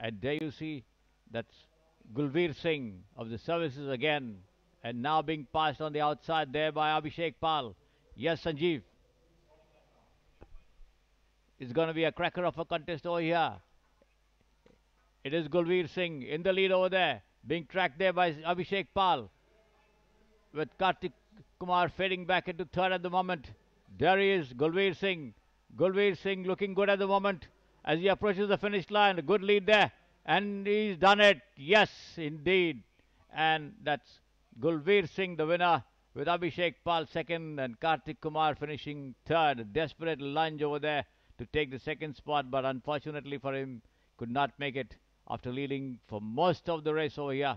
And there you see that's Gulveer Singh of the services again. And now being passed on the outside there by Abhishek Pal. Yes, Sanjeev. It's going to be a cracker of a contest over here. It is Gulveer Singh in the lead over there, being tracked there by Abhishek Pal. With Kartik Kumar fading back into third at the moment. There he is, Gulveer Singh. Gulveer Singh looking good at the moment as he approaches the finish line. A good lead there. And he's done it. Yes, indeed. And that's Gulveer Singh, the winner, with Abhishek Pal second and Kartik Kumar finishing third. A desperate lunge over there to take the second spot, but unfortunately for him, could not make it after leading for most of the race over here.